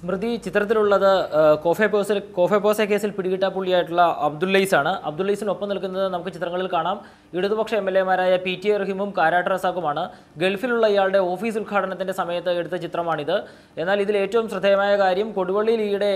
സ്മൃതി ചിത്രത്തിലുള്ളത് കോഫേ പോസിൽ കോഫെ പോസെ കേസിൽ പിടികിട്ട പുള്ളിയായിട്ടുള്ള അബ്ദുല്ലൈസ് ആണ് അബ്ദുല്ലൈസിനൊപ്പം നിൽക്കുന്നത് നമുക്ക് ചിത്രങ്ങളിൽ കാണാം. ഇടതുപക്ഷ എം എൽ എമാരായ പി ടി റഹീമും കാരാട്ട് റസാഖുമാണ്. ഗൾഫിലുള്ള ഇയാളുടെ ഓഫീസ് ഉദ്ഘാടനത്തിന്റെ സമയത്ത് എടുത്ത ചിത്രമാണിത്. എന്നാൽ ഇതിൽ ഏറ്റവും ശ്രദ്ധേയമായ കാര്യം കൊടുവള്ളിയിൽ ഈയിടെ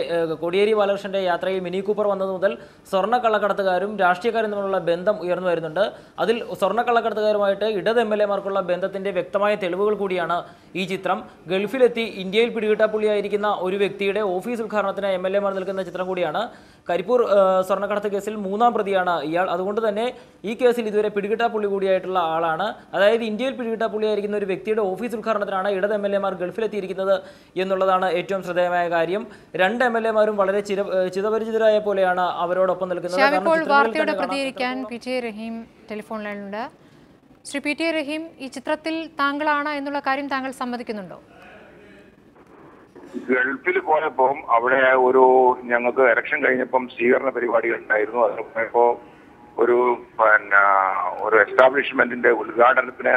കൊടിയേരി ബാലകൃഷ്ണന്റെ യാത്രയിൽ മിനി കൂപ്പർ വന്നത് മുതൽ സ്വർണ കള്ളക്കടത്തുകാരും രാഷ്ട്രീയക്കാരും തമ്മിലുള്ള ബന്ധം ഉയർന്നു വരുന്നുണ്ട്. അതിൽ സ്വർണ കള്ളക്കടത്തുകാരുമായിട്ട് ഇടത് എം എൽ എമാർക്കുള്ള ബന്ധത്തിന്റെ വ്യക്തമായ തെളിവുകൾ കൂടിയാണ് ഈ ചിത്രം. ഗൾഫിലെത്തി ഇന്ത്യയിൽ പിടികിട്ടാപ്പുള്ളിയായിരിക്കുന്ന ഒരു വ്യക്തിയുടെ ഓഫീസ് ഉദ്ഘാടനത്തിന് എം എൽ എമാർ നിൽക്കുന്ന ചിത്രം കൂടിയാണ്. കരിപ്പൂർ സ്വർണക്കടത്ത് കേസിൽ മൂന്നാം പ്രതിയാണ് ഇയാൾ. അതുകൊണ്ട് തന്നെ ഈ കേസിൽ ഇതുവരെ പിടികിട്ടാ പുള്ളി കൂടിയായിട്ടുള്ള ആളാണ്. അതായത് ഇന്ത്യയിൽ പിടികിട്ടാ പുള്ളിയായിരിക്കുന്ന ഒരു വ്യക്തിയുടെ ഓഫീസ് ഉദ്ഘാടനത്തിനാണ് ഇടത് എം എൽ എമാർ ഗൾഫിലെത്തിയിരിക്കുന്നത് എന്നുള്ളതാണ് ഏറ്റവും ശ്രദ്ധേയമായ കാര്യം. രണ്ട് എം എൽ എമാരും വളരെ ചിര ചിതപരിചിതരായ പോലെയാണ് അവരോടൊപ്പം നിൽക്കുന്നത്. പ്രതികരിക്കാൻ പി റഹീം ടെലിഫോൺ ലൈനിലുണ്ട് ശ്രീ പി ടി റഹീം ഈ ചിത്രത്തിൽ താങ്കളാണ് എന്നുള്ള കാര്യം താങ്കൾ സമ്മതിക്കുന്നുണ്ടോ? ഗൾഫിൽ പോയപ്പം അവിടെ ഒരു ഞങ്ങൾക്ക് ഇലക്ഷൻ കഴിഞ്ഞപ്പം സ്വീകരണ പരിപാടികൾ ഉണ്ടായിരുന്നു. അതിന് പോയപ്പോ ഒരു പിന്നെ ഒരു എസ്റ്റാബ്ലിഷ്മെന്റിന്റെ ഉദ്ഘാടനത്തിന്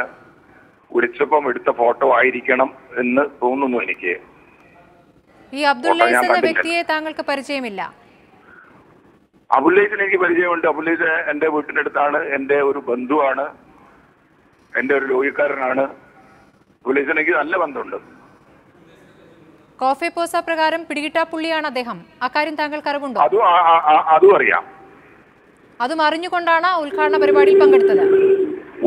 വിളിച്ചപ്പം എടുത്ത ഫോട്ടോ ആയിരിക്കണം എന്ന് തോന്നുന്നു എനിക്ക്. ഈ അബ്ദുല്ലൈസ് എന്ന വ്യക്തിയെ താങ്കൾക്ക് പരിചയമില്ല? അബുല്ലൈസിന് എനിക്ക് പരിചയമുണ്ട്. അബുല്ലൈസ് എന്റെ വീട്ടിന്റെ അടുത്താണ്. എന്റെ ഒരു ബന്ധുവാണ്. എന്റെ ഒരു ലോഹിക്കാരനാണ് അബുല്ലൈസിന് എനിക്ക് നല്ല ബന്ധമുണ്ട്. കോഫെ പോസ പ്രകാരം പിടികിട്ടാപ്പുള്ളിയാണ് അദ്ദേഹം. അക്കാര്യം താങ്കൾക്ക് അറിവുണ്ടോ അതും അറിയാം. അതും അറിഞ്ഞുകൊണ്ടാണ് ഉദ്ഘാടന പരിപാടിയിൽ പങ്കെടുത്തത്.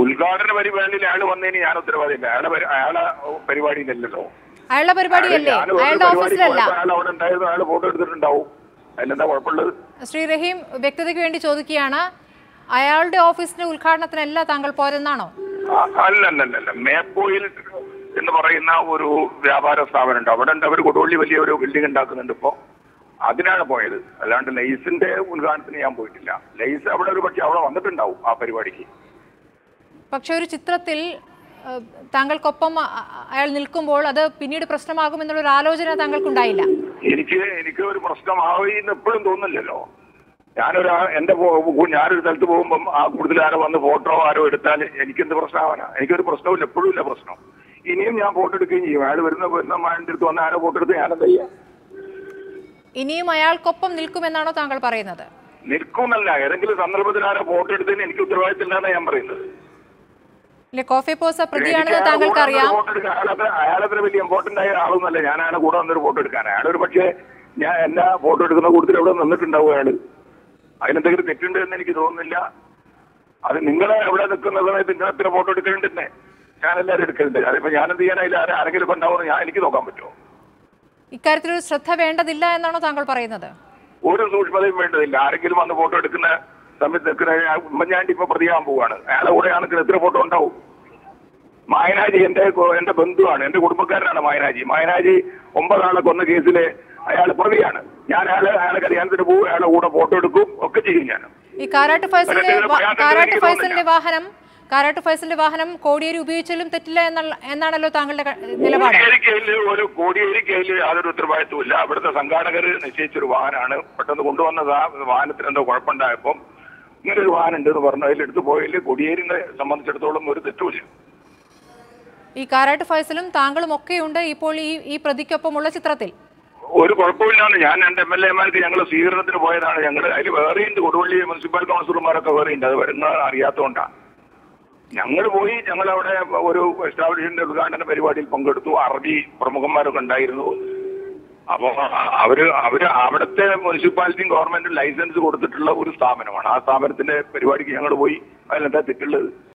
ഉദ്ഘാടന പരിപാടിയിൽ അയാൾ വന്നതിന് ഞാൻ ഉത്തരവാദിയില്ല. അയാളെ അയാളെ പരിപാടിയിലല്ലോ അയാളുടെ പരിപാടിയല്ലേ? അയാളുടെ ഓഫീസിലല്ല. അയാൾ ഫോട്ടോ എടുത്തിട്ടുണ്ടാവും. അതിലെന്താ കുഴപ്പമുള്ളത്? ശ്രീ റഹീം വ്യക്തതയ്ക്ക് വേണ്ടി ചോദിക്കുകയാണ്. അയാളുടെ ഓഫീസിന്റെ ഉദ്ഘാടനത്തിനല്ല താങ്കൾ പോരെന്നാണോ ആ, അല്ല അല്ല അല്ല അല്ല മേപ്പോയിൽ എന്ന് പറയുന്ന ഒരു വ്യാപാര സ്ഥാപനം ഉണ്ട് അവിടെ ഉണ്ട് അവർ കൊടുവള്ളി വലിയ ഒരു ബിൽഡിംഗ് ഉണ്ടാക്കുന്നുണ്ട് ഇപ്പോ. അതിനാണ് പോയത്. അല്ലാണ്ട് ലൈസിന്റെ ഉദ്ഘാടനത്തിന് ഞാൻ പോയിട്ടില്ല. ലൈസ് അവിടെ ഒരു പക്ഷെ അവിടെ വന്നിട്ടുണ്ടാവും ആ പരിപാടിക്ക്. പക്ഷെ ഒരു ചിത്രത്തിൽ താങ്കൾക്കൊപ്പം അയാൾ നിൽക്കുമ്പോൾ അത് പിന്നീട് പ്രശ്നമാകുമെന്നുള്ള ഒരു ആലോചന താങ്കൾക്കുണ്ടായില്ല? എനിക്ക് എനിക്ക് ഒരു പ്രശ്നമായി എന്ന് എപ്പോഴും തോന്നില്ലല്ലോ ഞാനൊരു എന്റെ ഞാനൊരു സ്ഥലത്ത് പോകുമ്പം ആ കൂടുതൽ ആരോ വന്ന് ഫോട്ടോ ആരോ എടുത്താൽ എനിക്കെന്ത് പ്രശ്നമാവാനാ? എനിക്കൊരു പ്രശ്നവും എപ്പോഴും ഇല്ല പ്രശ്നം. ഇനിയും ഞാൻ ഫോട്ടോ എടുക്കുകയും ചെയ്യും. അയാൾ വരുന്ന മാന്റെ അടുത്ത് വന്ന് അയാളെ ഫോട്ടോ എടുത്ത് ഞാനെന്താ ചെയ്യാം? ഇനിയും അയാൾക്കൊപ്പം നിൽക്കുമെന്നാണോ താങ്കൾ പറയുന്നത്? നിൽക്കുമെന്നല്ല. ഏതെങ്കിലും സന്ദർഭത്തിൽ ആരോ ഫോട്ടോ എടുത്തതിന് എനിക്ക് ഉത്തരവാദിത്തമില്ലാന്ന് ഞാൻ പറയുന്നത്. അയാളത്ര വലിയ ഇമ്പോർട്ടന്റ് ആയ ആളൊന്നുമല്ല ഞാൻ അയാളെ കൂടെ വന്നൊരു ഫോട്ടോ എടുക്കാൻ അയാളൊരു പക്ഷേ ഞാൻ എന്നെ ഫോട്ടോ എടുക്കുന്ന കൂട്ടത്തിൽ അവിടെ നിന്നിട്ടുണ്ടാവും അയാൾ? അതിനെന്തെങ്കിലും തെറ്റുണ്ട് എന്ന് എനിക്ക് തോന്നുന്നില്ല. അത് നിങ്ങളെ എവിടെ നിൽക്കുന്ന സമയത്ത് നിങ്ങളെത്ര ഫോട്ടോ എടുക്കുന്നുണ്ട് തന്നെ ഞാൻ എല്ലാവരും എടുക്കുന്നുണ്ട് അതിപ്പോ ഞാൻ എന്ത് ചെയ്യാനായില്ല ആരെ- ആരെങ്കിലും ഉണ്ടാവുമെന്ന് ഞാൻ എനിക്ക് നോക്കാൻ പറ്റുമോ? ഇക്കാര്യത്തിൽ ഒരു ശ്രദ്ധ വേണ്ടതില്ല എന്നാണോ താങ്കൾ പറയുന്നത്? ഒരു സൂക്ഷ്മതയും വേണ്ടതില്ല. ആരെങ്കിലും വന്ന് ഫോട്ടോ എടുക്കുന്ന സമയത്ത് നിൽക്കുന്ന ഉമ്മൻചാണ്ടി ഇപ്പൊ പ്രതിയാകാൻ പോവാണ്. അയാളെ കൂടെ ആണെങ്കിൽ എത്ര ഫോട്ടോ ഉണ്ടാവും? മായനാജി എന്റെ എന്റെ ബന്ധുവാണ്. എന്റെ കുടുംബക്കാരനാണ് മായനാജി. മായനാജി ഒമ്പതാളെ കൊന്ന കേസിലെ അയാൾ പ്രതിയാണ്. ഞാൻ അയാളെ അയാളെ കല്യാണത്തിന് പോകും അയാളെ കൂടെ ഫോട്ടോ എടുക്കും. ഒക്കെ ചെയ്യും ഞാൻ. ഈ കാരാട്ട് ഫൈസലിന്റെ വാഹനം കാരാട്ട് ഫൈസലിന്റെ വാഹനം കോടിയേരി ഉപയോഗിച്ചാലും തെറ്റില്ല എന്നാണല്ലോ താങ്കളുടെ നിലപാട്? ഒരു കോടിയേരി കയ്യിൽ യാതൊരു ഉത്തരവാദിത്വമില്ല അവിടുത്തെ സംഘാടകർ നിശ്ചയിച്ചൊരു വാഹനമാണ്. പെട്ടെന്ന് കൊണ്ടുവന്ന ആ വാഹനത്തിന് എന്തോ കുഴപ്പമുണ്ടായപ്പം ഇങ്ങനെ ഒരു വാഹനം ഉണ്ട് എന്ന് പറഞ്ഞു. അതിലെടുത്ത് പോയതിൽ കോടിയേരിനെ സംബന്ധിച്ചിടത്തോളം ഒരു തെറ്റുമില്ല. ഈ കാരാട്ട് ഫൈസലും താങ്കളും ഒക്കെയുണ്ട് ഇപ്പോൾ ഈ ഈ പ്രതിക്കൊപ്പമുള്ള ചിത്രത്തിൽ. ഒരു കുഴപ്പമില്ലാന്ന് ഞാൻ രണ്ട് എം എൽ എമാർക്ക് ഞങ്ങൾ സ്വീകരണത്തിന് പോയതാണ്. ഞങ്ങൾ അതിൽ വേറെയുണ്ട് കൊടുവള്ളി മുനിസിപ്പൽ കൗൺസിലർമാരൊക്കെ വേറെയുണ്ട്. അത് വരുന്ന അറിയാത്തതുകൊണ്ടാണ് ഞങ്ങൾ പോയി ഞങ്ങൾ അവിടെ ഒരു എസ്റ്റാബ്ലിഷ്മെന്റ് ഉദ്ഘാടന പരിപാടിയിൽ പങ്കെടുത്തു. അറബി പ്രമുഖന്മാരൊക്കെ ഉണ്ടായിരുന്നു. അപ്പൊ അവർ അവർ അവിടുത്തെ മുനിസിപ്പാലിറ്റി ഗവൺമെന്റ് ലൈസൻസ് കൊടുത്തിട്ടുള്ള ഒരു സ്ഥാപനമാണ്. ആ സ്ഥാപനത്തിന്റെ പരിപാടിക്ക് ഞങ്ങൾ പോയി. അതിലെന്താ തെറ്റുള്ളത്?